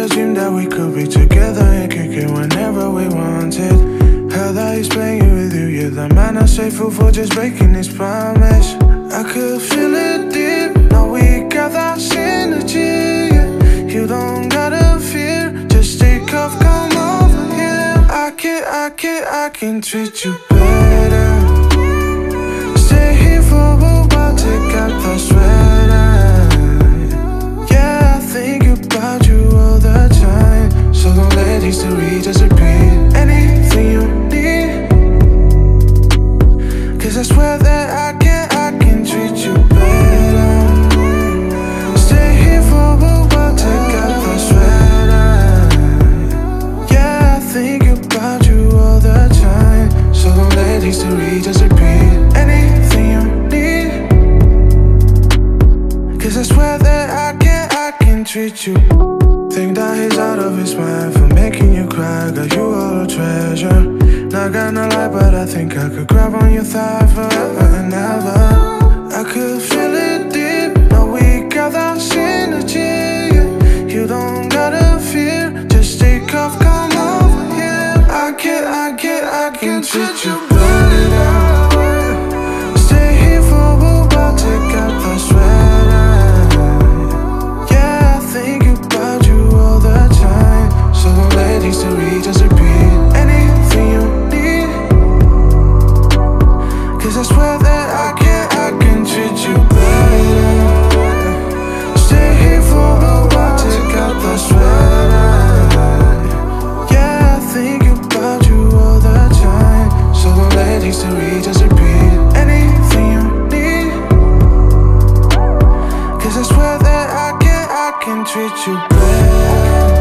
a dreamed that we could be together and kick it whenever we wanted. Hell, I was playing with you, you're the man I say fool for just breaking this promise. I could feel it deep, now we got that synergy. Yeah. You don't gotta fear, just take off, come over here. I can, I can, I can treat you better. Stay here for a while, take out the history just repeat. Anything you need. Cause I swear that I can, I can treat you. Think that he's out of his mind for making you cry. Got you all a treasure. Not gonna lie, but I think I could grab on your thigh forever and ever. I could feel it deep. Now we got that synergy. You don't gotta fear. Just take off, come over here. I can, I can, I can treat you. swear that I can, I can treat you better. Stay here for a while, take sweater. Yeah, I think about you all the time. So history just repeat anything you need. Cause I swear that I can, I can treat you better.